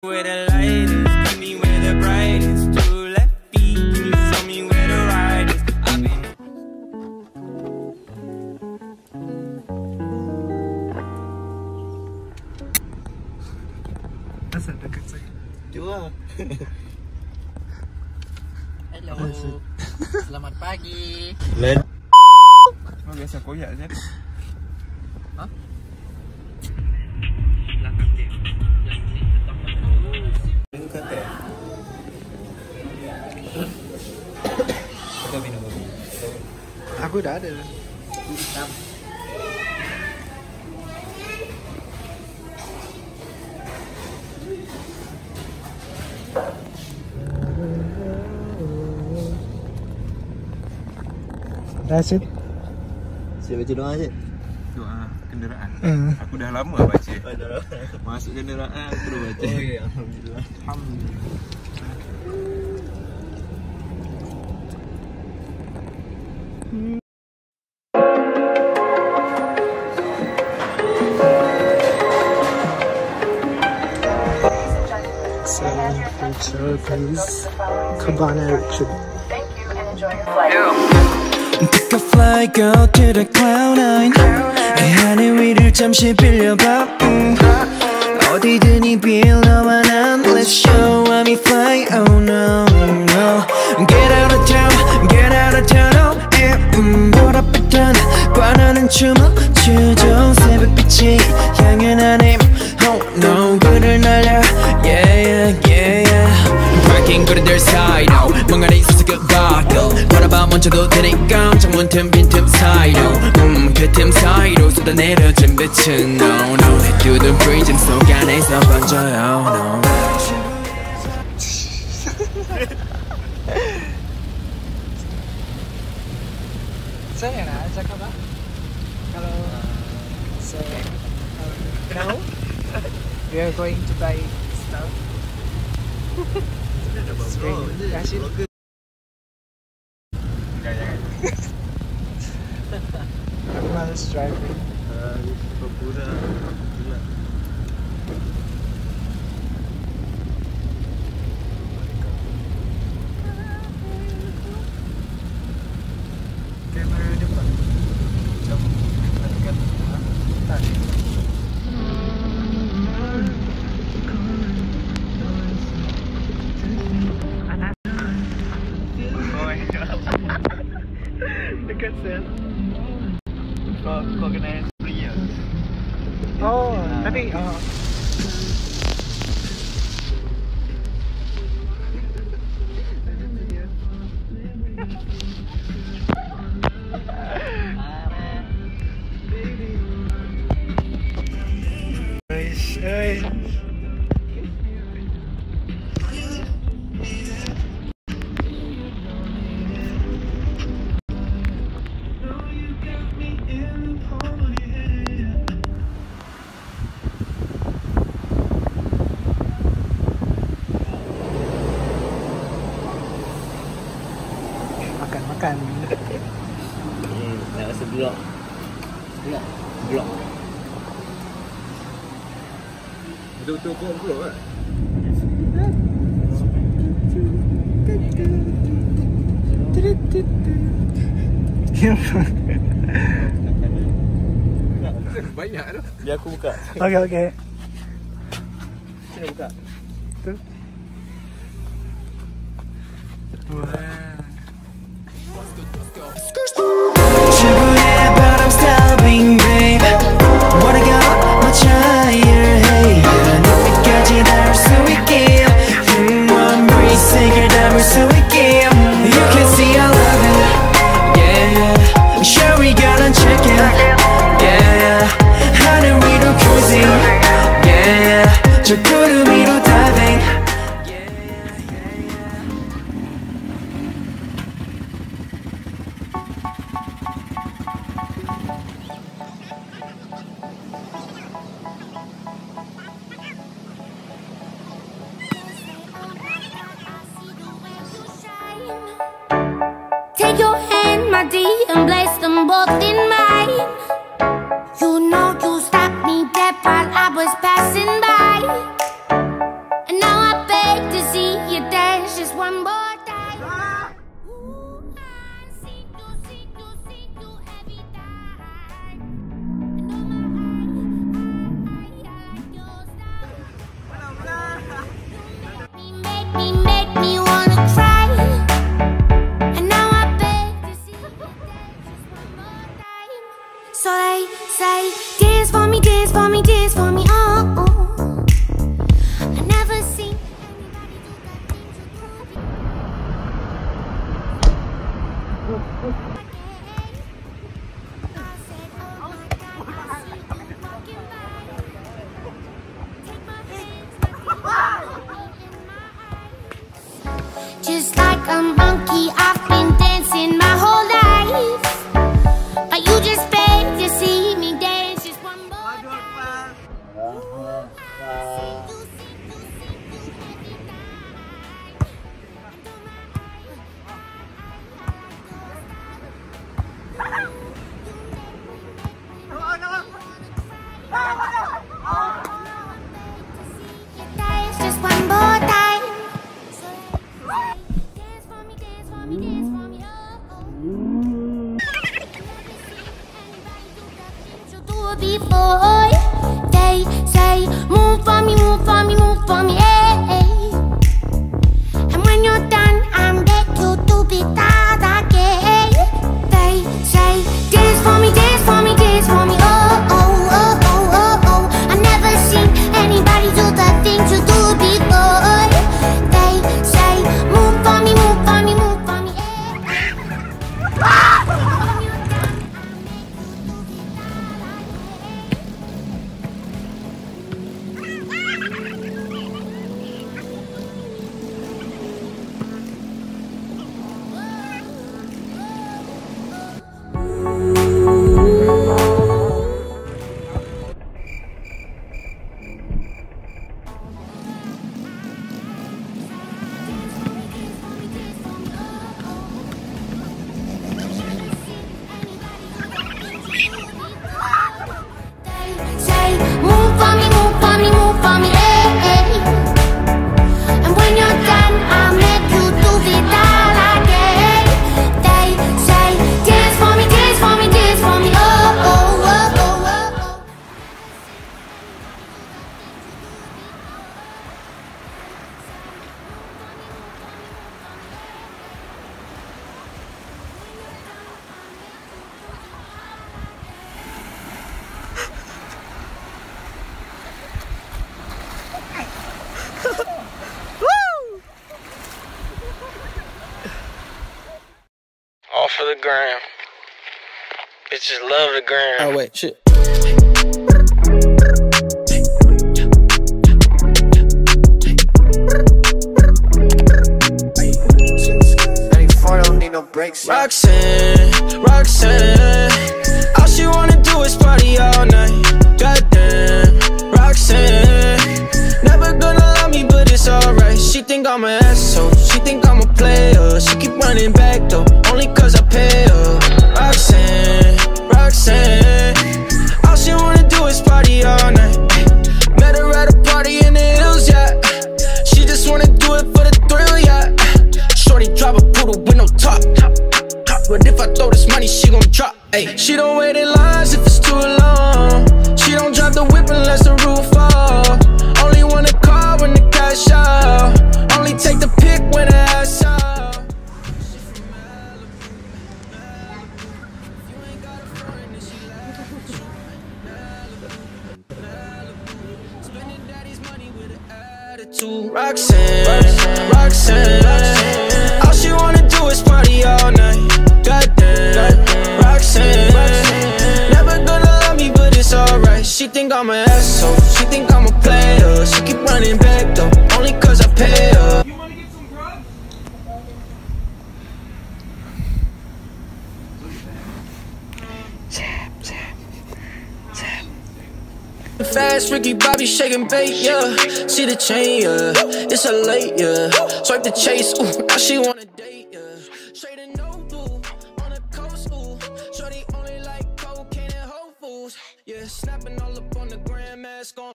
Where the light is, keep me where the bright is. Two left feet, can you show me where the ride is? I've been. Asal dekat saya Cuba. Hello. Selamat pagi. Len. Oh biasa koyak je Belakang cứ để đi That's it. Siapa tu doa je? Doa kenderaan. Uh. Aku dah lama baca. Oh, dah lama. Masuk kendaraan, aku dah baca. Oh, ya, alhamdulillah. Alhamdulillah. Hmm. Pizza and Cabana Retreat. Thank you and enjoy your flight. Yeah. Take a flight, go to the cloud nine. 하늘 위를 잠시 빌려봐. 어디든 이 빌려만 안 Let's show I'm fly. Oh no no. Get out of town, get out of town. Oh, yeah. 음, 보랏빛한 관하는 춤을 사이로 멍하니 있어서 그 가격 바라봐 먼저도 되니까 창문 틈 빈틈 사이로 음그 틈 사이로 쏟아내려진 빛은 No no 내 뚫은 프리즘 속 안에서 번져요 No Saya nak cakap apa? Kalau saya uh, no, we are going to buy stuff. It's very Rashid. Jangan jangan. Aku malas driving. Free. Oh, tapi uh, Guys, guys. Makan. Hmm, nak rasa blok. Blok. Blok. Betul-betul kau blok kan? Banyak tu. Biar aku buka. Okay, okay. Sini buka. Yeah 저 Off of the gram. Bitches love the gram. Oh, wait, shit. Roxanne, Roxanne, all she wanna think I'm an asshole, she think I'm a player. She keep running back though, only cause I pay her. You wanna get some grub? Tap, tap, tap Fast Ricky Bobby shaking bait, yeah. See the chain, yeah. It's a late, yeah. Swipe the chase, ooh, now she wanna Yeah, snapping all up on the grandmas. gone.